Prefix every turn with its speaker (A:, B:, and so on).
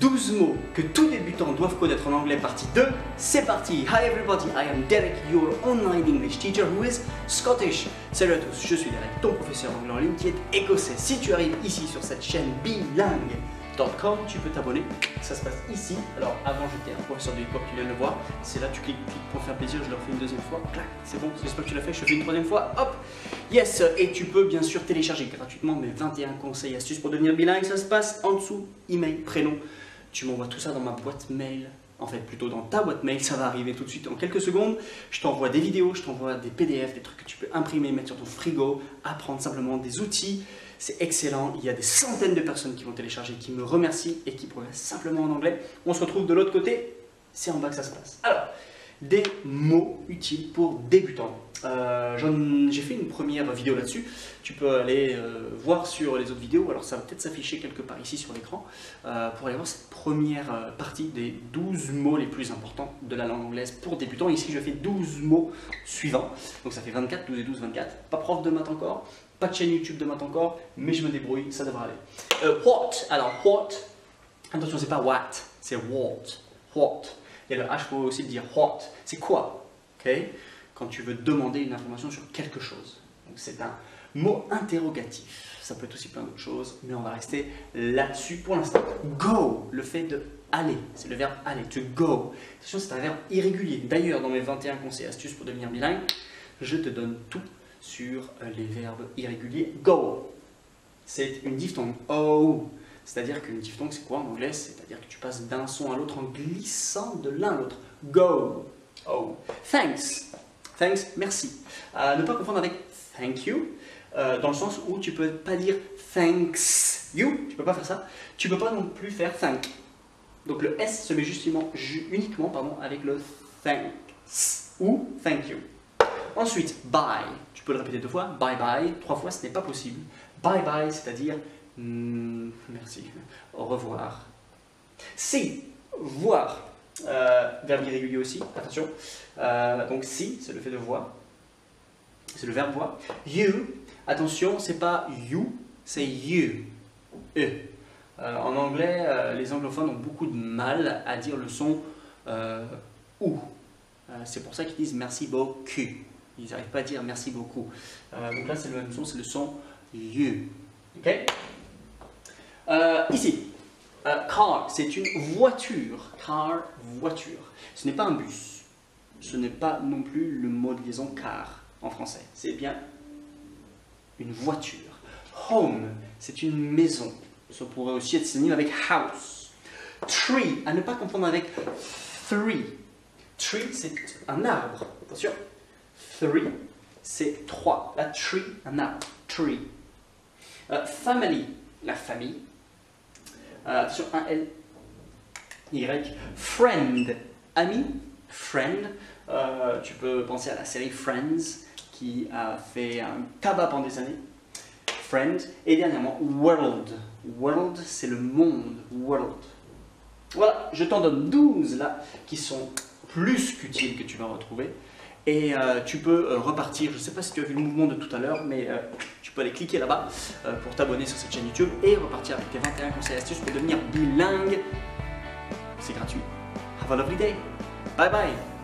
A: 12 mots que tout débutant doivent connaître en anglais partie 2. C'est parti Hi everybody, I am Derek, your online English teacher who is Scottish. Salut à tous, je suis Derek, ton professeur anglais en ligne qui est écossais. Si tu arrives ici sur cette chaîne bilingue, tu peux t'abonner, ça se passe ici. Alors avant j'étais un professeur de hip-hop, tu viens de le voir, c'est là tu cliques, cliques pour faire plaisir, je le refais une deuxième fois, clac, c'est bon, j'espère que tu l'as fait, je fais une troisième fois, hop, yes, et tu peux bien sûr télécharger gratuitement mes 21 conseils et astuces pour devenir bilingue, ça se passe en dessous, email, prénom, tu m'envoies tout ça dans ma boîte mail, en fait plutôt dans ta boîte mail, ça va arriver tout de suite en quelques secondes. Je t'envoie des vidéos, je t'envoie des PDF, des trucs que tu peux imprimer, mettre sur ton frigo, apprendre simplement des outils. C'est excellent, il y a des centaines de personnes qui vont télécharger, qui me remercient et qui progressent simplement en anglais. On se retrouve de l'autre côté, c'est en bas que ça se passe. Alors, des mots utiles pour débutants. Euh, j'ai fait une première vidéo là-dessus. Tu peux aller euh, voir sur les autres vidéos. Alors ça va peut-être s'afficher quelque part ici sur l'écran euh, pour aller voir cette première partie des 12 mots les plus importants de la langue anglaise pour débutants. Ici je fais 12 mots suivants. Donc ça fait 24, 12 et 12, 24. Pas prof de maths encore, pas de chaîne YouTube de maths encore, mais je me débrouille, ça devrait aller. what? Alors what, attention c'est pas what, c'est what. What? Il y a le H pour aussi dire what. C'est quoi Ok? Quand tu veux demander une information sur quelque chose. C'est un mot interrogatif. Ça peut être aussi plein d'autres choses, mais on va rester là-dessus pour l'instant. Go, le fait de aller, c'est le verbe aller, to go. Attention, c'est un verbe irrégulier. D'ailleurs, dans mes 21 conseils et astuces pour devenir bilingue, je te donne tout sur euh, les verbes irréguliers. Go, c'est une diphtongue. Oh, c'est-à-dire qu'une diphtongue, c'est quoi en anglais? C'est-à-dire que tu passes d'un son à l'autre en glissant de l'un à l'autre. Go. Oh. Thanks. Thanks, merci. Euh, ne pas confondre avec thank you, euh, dans le sens où tu peux pas dire thanks you, tu peux pas faire ça. Tu peux pas non plus faire thank. Donc le S se met justement, uniquement pardon, avec le thanks ou thank you. Ensuite, bye. Tu peux le répéter deux fois. Bye bye. Trois fois, ce n'est pas possible. Bye bye, c'est-à-dire hmm, merci, au revoir. Si, voir. Euh, verbe irrégulier aussi, attention. Euh, donc si, c'est le fait de voir. C'est le verbe voir. You, attention, c'est pas you, c'est you. E. Euh, en anglais, les anglophones ont beaucoup de mal à dire le son ou. c'est pour ça qu'ils disent merci beaucoup. Ils n'arrivent pas à dire merci beaucoup. donc là, c'est le même son, c'est le son you. Ok Ici, euh, car, c'est une voiture. Car, voiture. Ce n'est pas un bus. Ce n'est pas non plus le mot de liaison car en français. C'est bien une voiture. Home, c'est une maison. Ça pourrait aussi être synonyme avec house. Tree, à ne pas confondre avec three. Tree, c'est un arbre. Attention. Three, c'est trois. La tree, un arbre. Tree. Euh, family, la famille sur un L. Y. Friend, ami. Friend. Euh, tu peux penser à la série Friends qui a fait un tabac pendant des années. Friend. Et dernièrement, World. World, c'est le monde. World. Voilà, je t'en donne 12 là qui sont plus qu'utiles que tu vas retrouver. Et euh, tu peux euh, repartir, je ne sais pas si tu as vu le mouvement de tout à l'heure, mais euh, tu peux aller cliquer là-bas pour t'abonner sur cette chaîne YouTube et repartir avec tes 21 conseils astuces pour devenir bilingue. C'est gratuit. Have a lovely day. Bye bye.